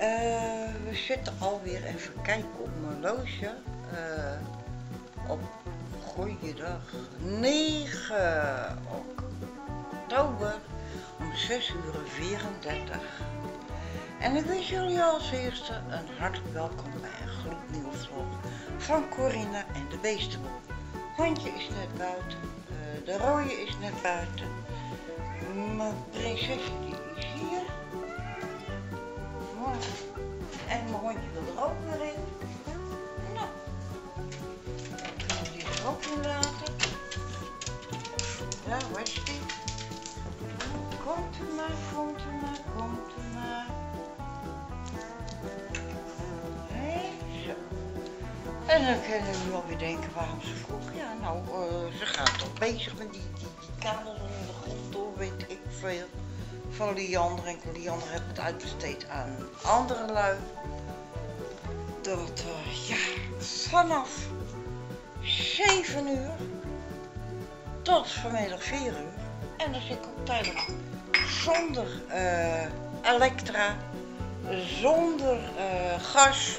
Eh, we zitten alweer even kijken op mijn horloge. Uh, op goeiedag 9 oktober om 6 uur 34. En ik wens jullie als eerste een hartelijk welkom bij een gloednieuwe vlog van Corinna en de Beestenboel. Hondje is net buiten, uh, de rode is net buiten. Mijn prinsesje. En mijn hondje wil er ook weer in. Nou, dan kunnen we die er ook in laten. Waar is die? Komt u maar, komt u maar, komt u maar. En dan kunnen jullie alweer denken waarom ze vroeg. Ja, nou, uh, ze gaat toch bezig met die, die, die onder de grond door, weet ik veel. Van Liander en Liander heeft het uitbesteed aan andere lui. Dat, uh, ja, vanaf 7 uur tot vanmiddag 4 uur. En dan zit ik ook tijdelijk zonder uh, elektra, zonder uh, gas.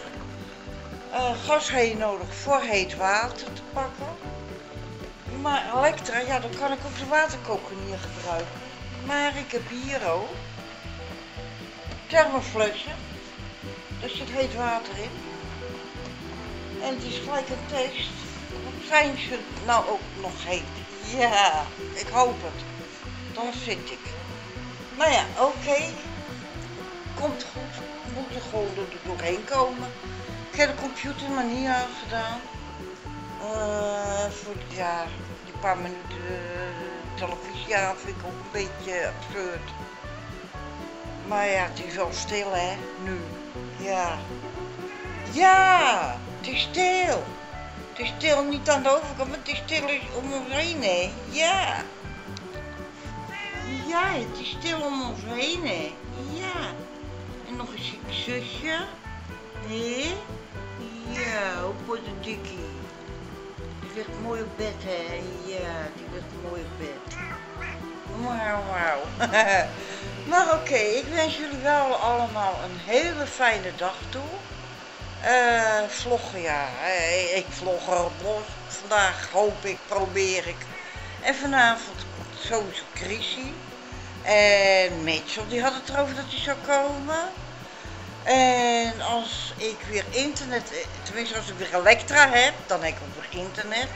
Gas heb je nodig voor heet water te pakken. Maar elektra, ja, dan kan ik ook de waterkoker niet gebruiken. Maar ik heb hier ook thermoflusje. Daar zit heet water in. En het is gelijk een test. Zijn ze nou ook nog heet? Ja, ik hoop het. Dan zit ik. Nou ja, oké. Komt goed. Moet er gewoon er doorheen komen. Ik heb de computer maar niet aangedaan. Uh, voor ja, die paar minuten uh, televisie aan vind ik ook een beetje absurd. Maar ja, het is wel stil hè, nu. Ja. Ja, het is stil. Het is stil niet aan de overkant, maar het is stil om ons heen hè. Ja. Ja, het is stil om ons heen hè. Ja. En nog een zusje. Nee? Ja, op de dikkie. Ligt mooi op bed hè. Ja, die ligt mooi op bed. Wauw, wauw. maar oké, ik wens jullie wel allemaal een hele fijne dag toe. Uh, vloggen, ja. Ik vlog los. Vandaag hoop ik, probeer ik. En vanavond komt sowieso Chrissy. En Mitchell, die had het erover dat hij zou komen. En als ik weer internet, tenminste als ik weer Elektra heb, dan heb ik weer internet.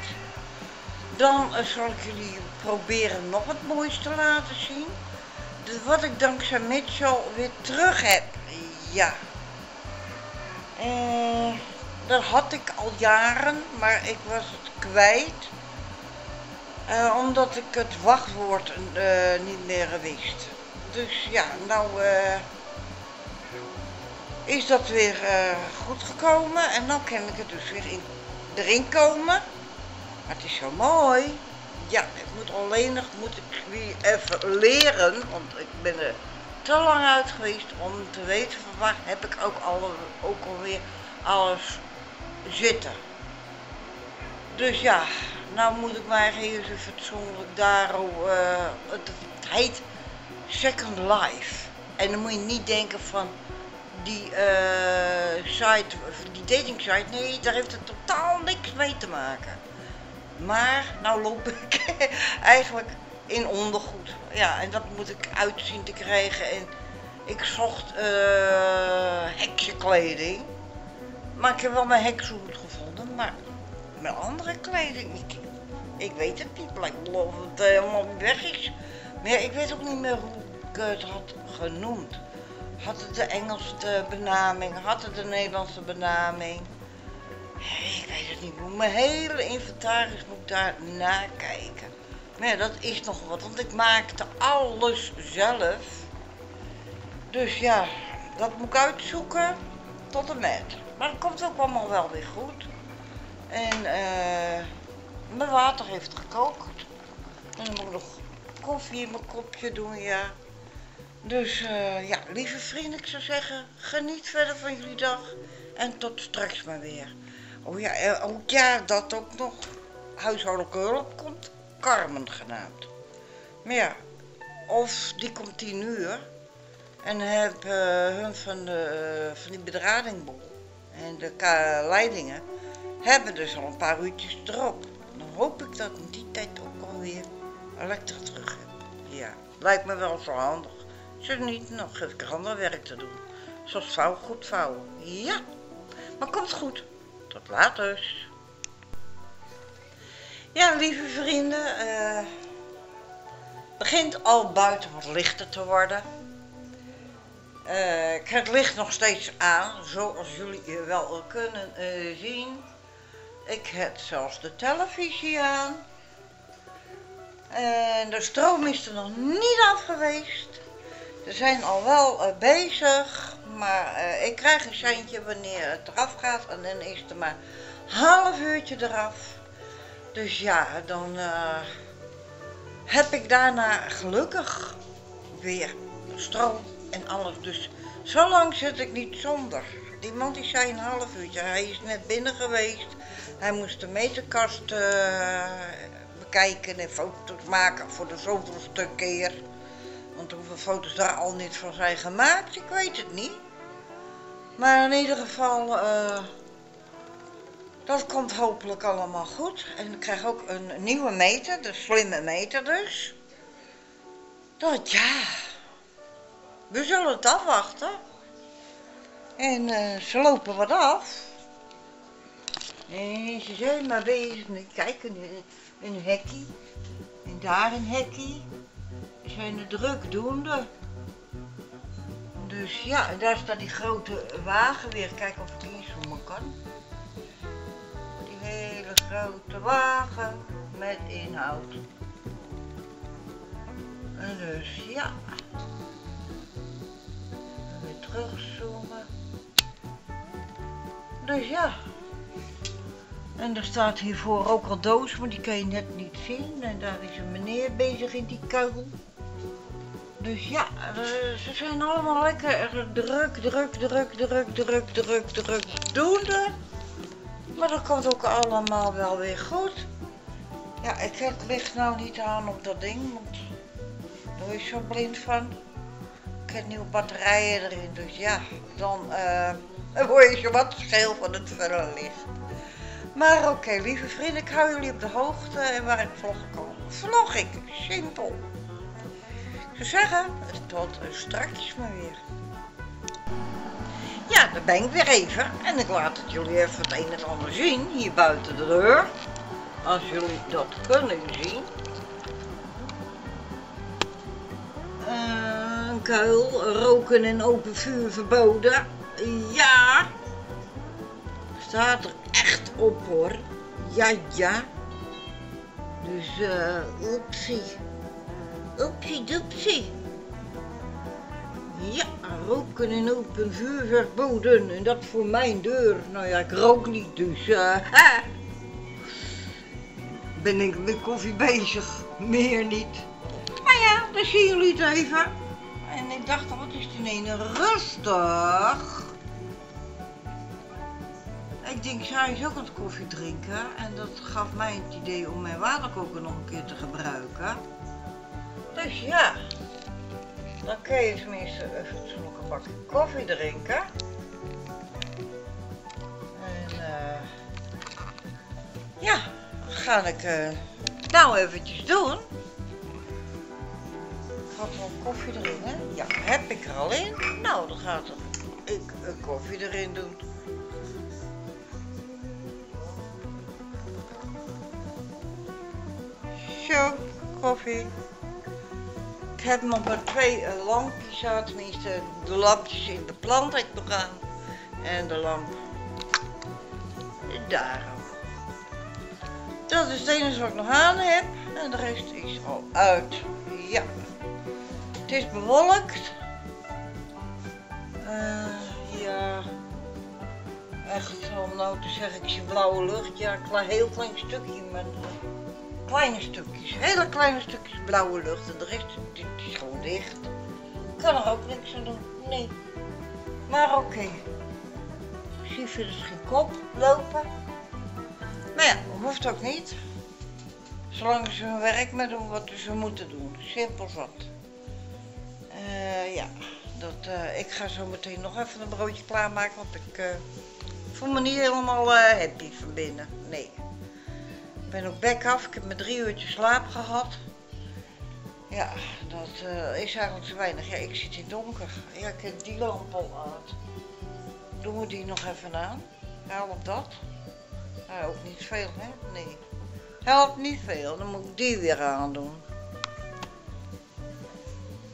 Dan zal ik jullie proberen nog het mooiste te laten zien. Wat ik dankzij Mitchell weer terug heb. Ja. Uh, dat had ik al jaren, maar ik was het kwijt. Omdat ik het wachtwoord niet meer wist. Dus ja, nou is dat weer goed gekomen. En dan kan ik het dus weer in, erin komen. Het is zo mooi. Ja, ik moet alleen nog moet ik weer even leren, want ik ben er te lang uit geweest om te weten van waar heb ik ook, al, ook alweer alles zitten. Dus ja, nou moet ik maar even fatsoenlijk daarover, uh, het, het heet Second Life. En dan moet je niet denken van die uh, site, die dating site, nee, daar heeft het totaal niks mee te maken. Maar nou loop ik eigenlijk in ondergoed. Ja, en dat moet ik uitzien te krijgen. En ik zocht uh, heksenkleding. Maar ik heb wel mijn heksenhoed gevonden. Maar mijn andere kleding, ik, ik weet het niet. Blijkt of het helemaal weg is. Maar ik weet ook niet meer hoe ik het had genoemd. Had het de Engelse benaming? Had het de Nederlandse benaming? Ik weet het niet. Mijn hele inventaris moet daar nakijken. Maar ja, dat is nog wat, want ik maakte alles zelf. Dus ja, dat moet ik uitzoeken tot en met. Maar het komt ook allemaal wel weer goed. En uh, mijn water heeft gekookt. En dan moet ik nog koffie in mijn kopje doen, ja. Dus uh, ja, lieve vrienden, ik zou zeggen, geniet verder van jullie dag. En tot straks maar weer. Oh ja, eh, ook ja, dat ook nog. Huishoudelijke hulp komt Carmen genaamd. Maar ja, of die komt tien uur. En heb eh, hun van, de, van die bedradingbol en de leidingen hebben dus al een paar uurtjes erop. Dan hoop ik dat in die tijd ook alweer elektra terug heb. Ja, lijkt me wel zo handig. Niet, nog heb ik werk te doen. Zoals vouwen, goed vouwen. Ja, maar komt goed. Tot later. Ja, lieve vrienden, uh, begint al buiten wat lichter te worden. Uh, ik heb het licht nog steeds aan, zoals jullie wel kunnen uh, zien. Ik heb zelfs de televisie aan. En de stroom is er nog niet af geweest. Ze zijn al wel uh, bezig, maar ik krijg een seintje wanneer het eraf gaat. En dan is er maar half uurtje eraf. Dus ja, dan heb ik daarna gelukkig weer stroom en alles. Dus zo lang zit ik niet zonder. Die man die zei een half uurtje. Hij is net binnen geweest. Hij moest de meterkast bekijken en foto's maken voor de zoveelste keer. Want hoeveel foto's daar al niet van zijn gemaakt, ik weet het niet. Maar in ieder geval, uh, dat komt hopelijk allemaal goed. En ik krijg ook een nieuwe meter, de slimme meter dus. Dat ja, we zullen het afwachten. En uh, ze lopen wat af. En ze zijn maar bezig met kijken, een, een hekkie. En daar een hekkie. Zijn de drukdoende. Dus ja, daar staat die grote wagen weer. Kijken of ik die zoomen kan. Die hele grote wagen met inhoud. En dus ja terugzoomen. Dus ja. En er staat hiervoor ook al doos, maar die kan je net niet zien. En daar is een meneer bezig in die kuil. Dus ja, eh, ze zijn allemaal lekker druk, druk, druk, druk, druk, druk, druk doende. Maar dat komt ook allemaal wel weer goed. Ja, ik heb het licht nou niet aan op dat ding, want daar is zo blind van heb nieuwe batterijen erin. Dus ja, dan word je zo wat scheel van het vullen licht. Maar oké, lieve vrienden, ik hou jullie op de hoogte en waar ik vlog kan. Vlog ik, simpel. Zou zeggen, tot straks maar weer. Ja, daar ben ik weer even. En ik laat het jullie even het een en ander zien, hier buiten de deur. Als jullie dat kunnen zien. kuil, roken en open vuur verboden. Ja, staat er echt op hoor. Ja, ja. Dus, eh, uh, oepsie. Oepsie. Ja, roken en open vuur verboden. En dat voor mijn deur. Nou ja, ik rook niet, dus uh, ben ik met koffie bezig. Meer niet. Maar ja, dan zien jullie het even. En ik dacht, wat is die ene rustig. Ik denk, zij is ook het koffie drinken. En dat gaf mij het idee om mijn waterkoker nog een keer te gebruiken. Dus ja, dan kun je tenminste een bakje koffie drinken. En uh, ja, ga ik uh, nou eventjes doen gaat wel koffie erin, hè? Ja, heb ik er al in? Nou, dan gaat ik een koffie erin doen. Zo, koffie. Ik heb nog maar twee eh, lampjes tenminste de lampjes in de plant heb ik aan. En de lamp daar. Dat is het enige wat ik nog aan heb. En de rest is al uit. Ja. Het is bewolkt. Uh, ja. Echt, om nou te zeggen, ik zie blauwe lucht. Ja, een heel klein stukje, maar kleine stukjes. Hele kleine stukjes blauwe lucht. En de rest dit is gewoon dicht. Ik kan er ook niks aan doen. Nee. Maar oké. Okay. Ik zie verder geen kop lopen. Maar ja, hoeft ook niet. Zolang ze hun werk maar doen wat ze moeten doen. Simpel zat. Uh, ja, dat eh, ik ga zo meteen nog even een broodje klaarmaken, want ik eh, voel me niet helemaal eh, happy van binnen. Nee. Ben ook bek af, ik heb mijn drie uurtjes slaap gehad. Ja, dat eh, is eigenlijk te weinig. Ja, ik zit in donker. Ja, ik heb die lamp al uit. Doen we die nog even aan? Helpt dat? Nou, ook niet veel, hè? Nee. Helpt niet veel, dan moet ik die weer aandoen.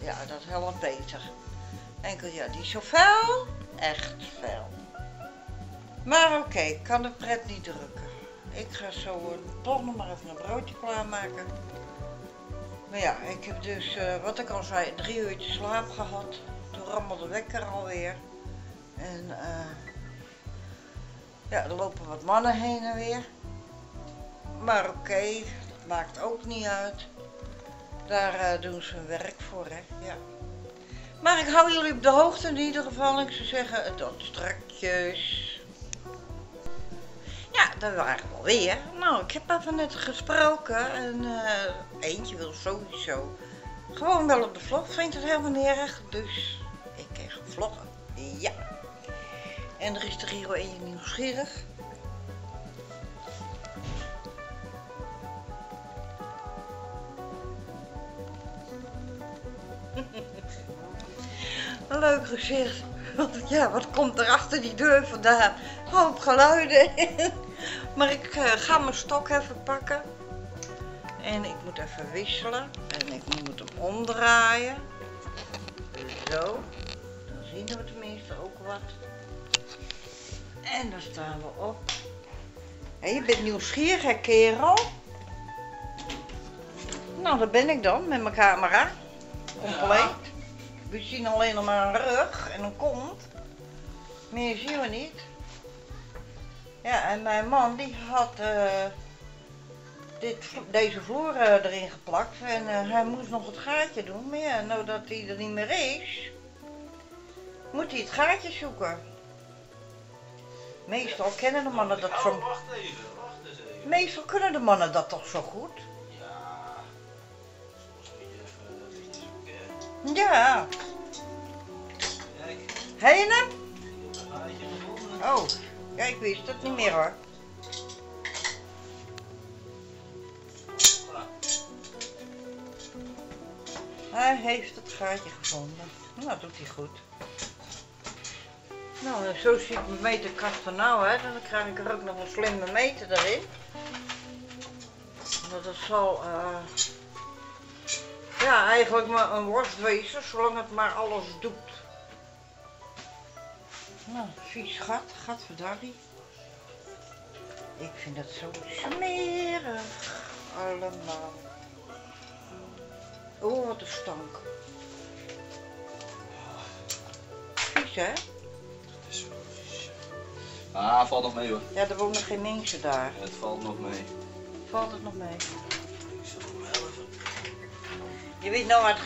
Ja, dat helpt beter. Enkel, ja, die is zo fel. Echt fel. Maar oké, ik kan de pret niet drukken. Ik ga zo toch nog maar even een broodje klaarmaken. Maar ja, ik heb dus, eh, wat ik al zei, drie uurtjes slaap gehad. Toen rammelde de wekker alweer. En eh, ja, er lopen wat mannen heen en weer. Maar oké, dat maakt ook niet uit. Daar eh, doen ze hun werk voor, hè. Ja. Maar ik hou jullie op de hoogte in ieder geval. Ik zou zeggen, tot strakjes. Ja, daar waren we alweer. Nou, ik heb even net gesproken en eh, eentje wil sowieso gewoon wel op de vlog. Vindt het helemaal niet dus ik ga vloggen. Ja. En er is er hier wel eentje nieuwsgierig. Een leuk gezicht. Want ja, wat komt er achter die deur vandaan? Hoop geluiden. maar ik eh, ga mijn stok even pakken. En ik moet even wisselen. En ik moet hem omdraaien. Zo. Dan zien we tenminste ook wat. En dan staan we op. Hé, je bent nieuwsgierig, hè, kerel? Nou, daar ben ik dan met mijn camera. Compleet. We zien alleen nog maar een rug en een kont. Meer zien we niet. Ja, en mijn man die had eh, dit, deze vloer eh, erin geplakt en eh, hij moest nog het gaatje doen. Maar ja, nou dat hij er niet meer is, moet hij het gaatje zoeken. Meestal kennen de mannen dat Oh, zo. wacht even, wacht eens even. Meestal kunnen de mannen dat toch zo goed? Ja, soms moet je even een beetje zoeken. Ja. Kijk, Heen hem? Oh, ja, ik wist het niet meer hoor. Nou, Hij heeft het gaatje gevonden. Nou, dat doet hij goed. Nou, zo zie ik mijn meterkast er nou. En dan krijg ik er ook nog een slimme meter erin. Dat het zal, eh, ja, eigenlijk maar een worst wezen, zolang het maar alles doet. Nou, vies gat, gadverdarrie. Ik vind dat zo smerig. Allemaal. Oh, wat een stank. Vies, hè? dat is wel vies. Ah, valt nog mee hoor. Ja, er wonen geen mensen daar. Het valt nog mee. Valt het nog mee? Je weet nou waar het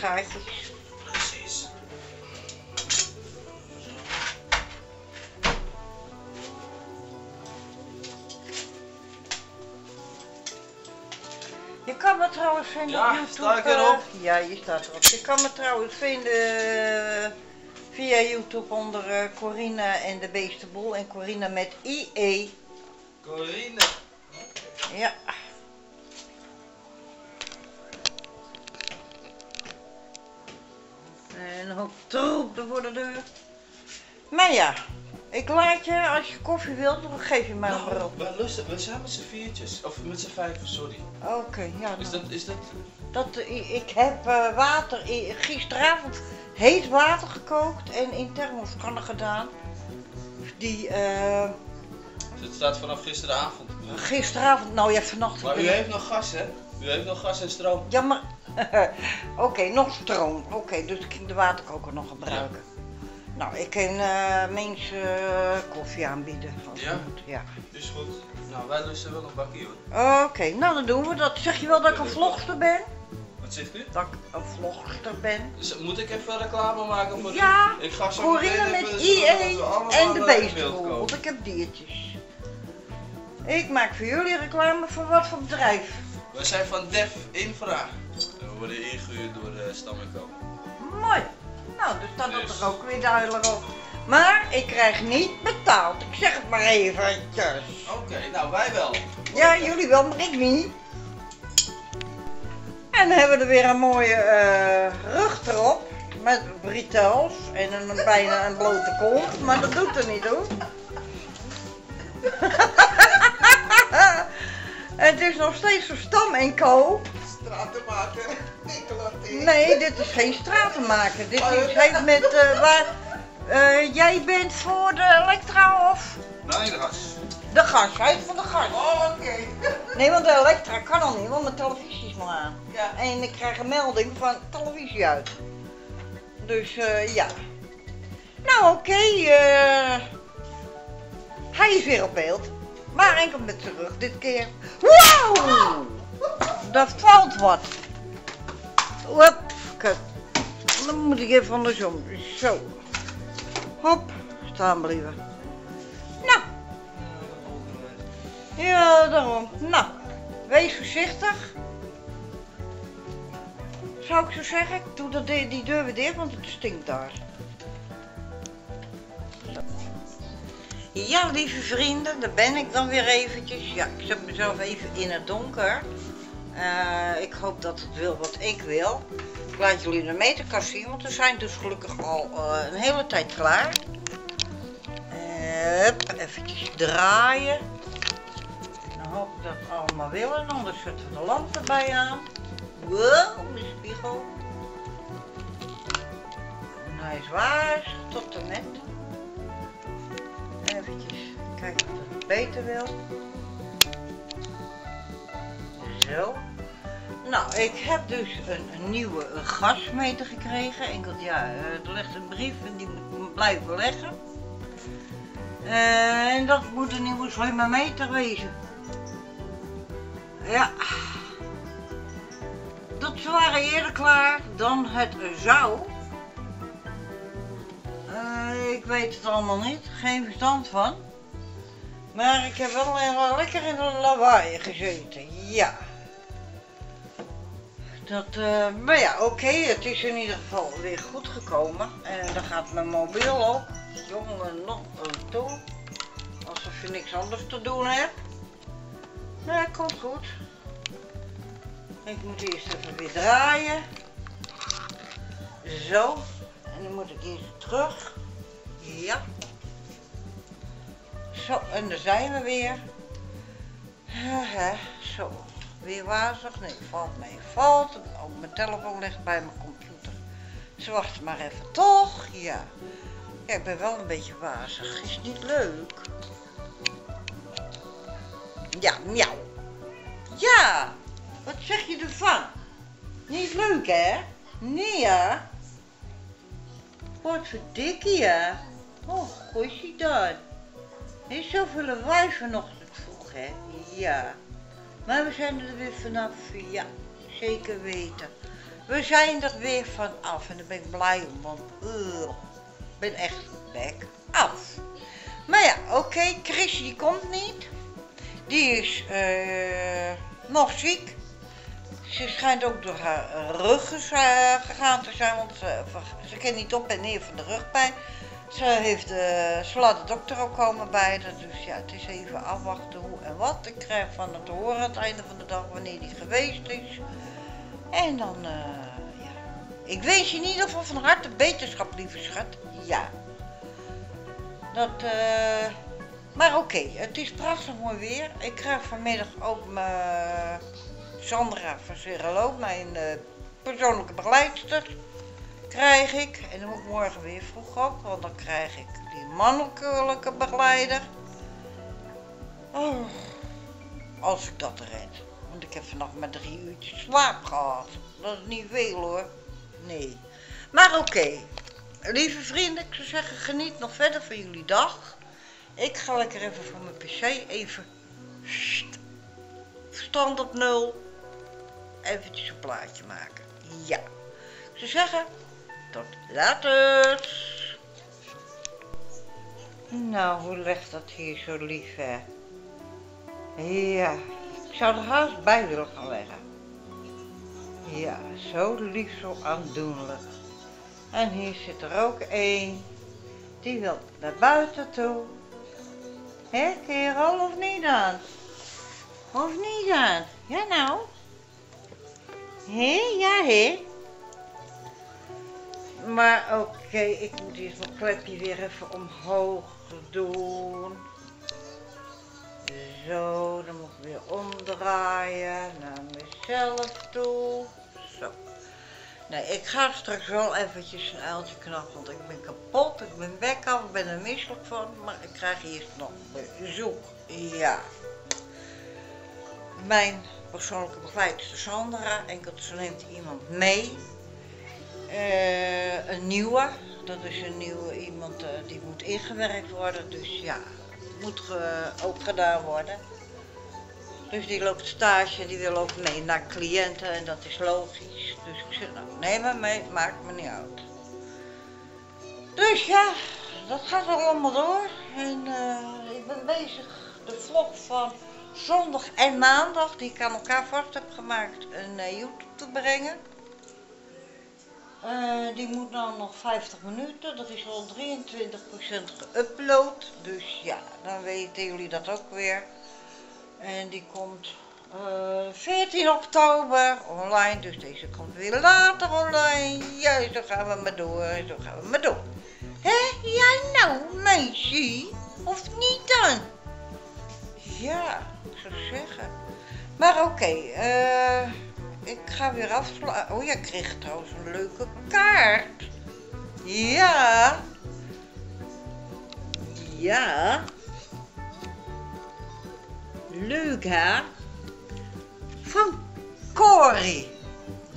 Je kan me trouwens vinden Ja, op YouTube. sta ik eh, erop? ja, je staat erop. Je kan me trouwens vinden eh, via YouTube onder eh, Corina en de Beestenboel. En Corina met IE. Corine. Ja. En een hoop troep er voor de deur. Maar ja, ik laat je, als je koffie wilt, dan geef je mij een bril. we, lusten, we zijn met z'n viertjes. Of met z'n vijven, sorry. Oké, ja. Is nou. dat, is dat... Dat, eh, ik heb eh, water, eh, gisteravond heet water gekookt en in thermoskannen gedaan. Die eh, Het staat vanaf gisteravond. gisteravond, nou ja, vannacht. Maar u heeft nog gas, hè? U heeft nog gas en stroom. Ja, maar. Oké, nog stroom. Oké, dus ik kan de waterkoker nog gebruiken. Nou, ik kan eh, mensen eh, koffie aanbieden. Als Ja? moet. Ja. Is goed. Nou, wij lusten wel een bakje hoor. Oké, nou dan doen we dat. Zeg je wel dat ik een vlogster ben? Wat zegt u? Dat ik een vlogster ben? Dus moet ik even reclame maken voor Ja? Ik ga zo Corine meteen met IE en de beestenboel, want ik heb diertjes. Ik maak voor jullie reclame voor wat voor bedrijf. We zijn van Def Infra. En we worden ingehuurd door uh, Stam Co. Mooi. Nou, dus dat er ook weer duidelijk op. Maar ik krijg niet betaald. Ik zeg het maar eventjes. Oké, nou wij wel. Ja, jullie wel, maar ik niet. En dan hebben we er weer een mooie eh, rug erop. Met bretels en een, bijna een blote kont. Maar dat doet er niet hoor. Het is nog steeds voor Stam en Co. Stratenmaker. Nee, dit is geen stratenmaker. Dit is, heeft met eh, waar. eh, jij bent voor de Elektra of Nee, de gas. de gas? Hij is van de gas. Oh, oké. Nee, want de Elektra kan al niet, want mijn televisie is nog aan. Ja. En ik krijg een melding van televisie uit. Dus eh, ja. Nou oké, eh, hij is weer op beeld. Maar enkel met zijn rug dit keer. Wauw! Dat valt wat. Hop. Dan moet ik even andersom. Zo. Hop, staan blijven. Nou, ja, daarom. Nou, wees voorzichtig. Zou ik zo zeggen? Ik doe dat, die deur weer dicht, want het stinkt daar. Ja, lieve vrienden, daar ben ik dan weer eventjes. Ja, ik zet mezelf even in het donker. Eh, ik hoop dat het wil wat ik wil. Ik laat jullie de meterkast zien, want we zijn dus gelukkig al eh, een hele tijd klaar. Hup, eventjes draaien. Dan hoop ik dat we allemaal willen, anders zetten we de lamp erbij aan. Wow, de spiegel. En hij is waar, tot en met. Eventjes kijken of het beter wil. Nou, ik heb dus een, een nieuwe gasmeter gekregen. Ik dacht, ja, eh, er ligt een brief en die moet blijven leggen. Eh, en dat moet een nieuwe slimme meter wezen. Ja. Dat ze waren eerder klaar dan het zou. Eh, ik weet het allemaal niet, geen verstand van. Maar ik heb wel lekker in de lawaai gezeten, ja. Dat, eh, maar ja, oké, het is in ieder geval weer goed gekomen. En dan gaat mijn mobiel ook. Jongen, nog een toe. Alsof je niks anders te doen hebt. Nee, komt goed. Ik moet eerst even weer draaien. Zo. En dan moet ik eerst terug. Ja. Zo, en daar zijn we weer. Zo. Weer wazig? Nee, valt mee. Valt. Oh, mijn telefoon ligt bij mijn computer. Ze wachten maar even. Toch? Ja. Ik ben wel een beetje wazig. Is niet leuk? Ja, miauw. Ja. Wat zeg je ervan? Niet leuk, hè? Nee, ja. Wat verdikkie, ja. Oh, hij dan? Is zoveel lawaai vanochtend vroeg, hè? Ja. Maar we zijn er weer vanaf, ja. Zeker weten. We zijn er weer vanaf en daar ben ik blij om, want uh, ik ben echt back af. Maar ja, oké, Chris die komt niet. Die is eh, nog ziek. Ze schijnt ook door haar rug eh, gegaan te zijn, want ze, ze niet op en neer van de rugpijn. Ze, heeft, eh, ze laat de dokter ook komen bij dus ja, het is even afwachten hoe en wat. Ik krijg van het horen aan het einde van de dag wanneer die geweest is. En dan, eh, ja. Ik wens je in ieder geval van harte beterschap, lieve schat. Ja. Dat, eh. Maar oké, het is prachtig mooi weer. Ik krijg vanmiddag ook mijn Sandra van Serrelo, mijn eh, persoonlijke begeleidster, krijg ik. En dan moet ik morgen weer vroeg op, want dan krijg ik die mannelijke begeleider. Oh, als ik dat red. Want ik heb vannacht maar drie uurtjes slaap gehad. Dat is niet veel hoor. Nee. Maar oké. Lieve vrienden, ik zou zeggen, geniet nog verder van jullie dag. Ik ga lekker even van mijn pc even verstand op nul. Eventjes een plaatje maken. Ja. Ik zou zeggen, tot later. Nou, hoe legt dat hier zo lief, hè? Ja, ik zou er haast bij willen gaan leggen. Ja, zo lief, zo aandoenlijk. En hier zit er ook één. Die wil naar buiten toe. Hé, kerel, of niet dan? Of niet dan? Ja nou? Hé, ja hé. Maar oké, ik moet eerst mijn klepje weer even omhoog doen. Zo, dan moet ik weer omdraaien naar mezelf toe. Zo. Nee, ik ga straks wel eventjes een uiltje knappen, want ik ben kapot, ik ben weg af, ik ben er misselijk van, maar ik krijg eerst nog bezoek. Ja. Mijn persoonlijke begeleidster Sandra, enkel ze neemt iemand mee. Eh, een nieuwe, dat is een nieuwe iemand eh, die moet ingewerkt worden, dus ja, moet ook gedaan worden. Dus die loopt stage, die wil ook mee naar cliënten en dat is logisch. Dus ik zeg, nou neem maar mee, maakt me niet uit. Dus ja, dat gaat er allemaal door. En eh, ik ben bezig de vlog van zondag en maandag, die ik aan elkaar vast heb gemaakt, een YouTube te brengen. Eh, die moet nou nog 50 minuten, dat is al 23% geüpload. Dus ja, dan weten jullie dat ook weer. En die komt eh, 14 oktober online, dus deze komt weer later online. Ja, zo gaan we maar door, zo gaan we maar door. Hé, ja nou, meisje, of niet dan? Ja, ik zou zeggen. Maar oké, eh, ik ga weer afsluiten. Oh ja, ik kreeg trouwens een leuke kaart. Ja. Ja. Leuk hè? Van Corrie.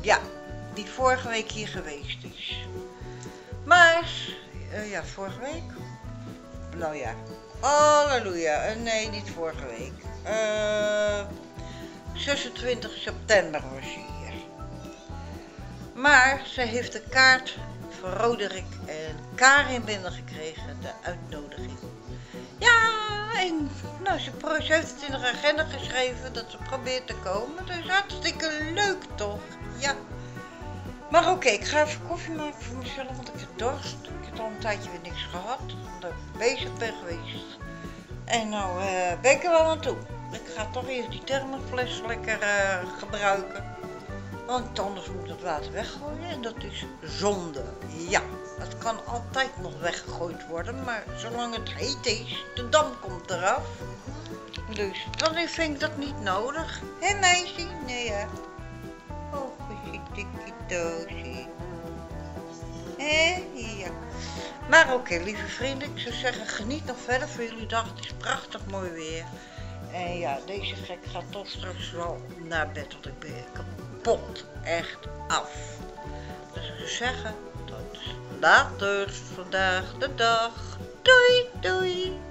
Ja, die vorige week hier geweest is. Maar, eh, ja, vorige week? Nou ja, halleluja. Eh, nee, niet vorige week. Eh 26 september was ze hier. Maar ze heeft de kaart van Roderick en Karin binnengekregen, de uitnodiging. Ja, en nou, ze, heeft het in de agenda geschreven dat ze probeert te komen. Dus hartstikke leuk toch? Ja. Maar oké, ik ga even koffie maken voor mezelf, want ik heb dorst. Ik heb al een tijdje weer niks gehad, omdat ik bezig ben geweest. En nou eh, ben ik er wel aan toe. Ik ga toch eerst die thermofles lekker eh, gebruiken. Want anders moet het water weggooien en dat is zonde. Ja, het kan altijd nog weggegooid worden, maar zolang het heet is, de damp komt eraf. Dus dan vind ik dat niet nodig. Hé meisje? Nee hè? Oh, tikkie doosje. Hé, ja. Maar oké, lieve vrienden, ik zou zeggen, geniet nog verder van jullie dag. Het is prachtig mooi weer. En ja, deze gek gaat toch straks wel naar bed, want ik ben kapot. Echt af. Dus ik zeggen, tot later vandaag de dag. Doei, doei.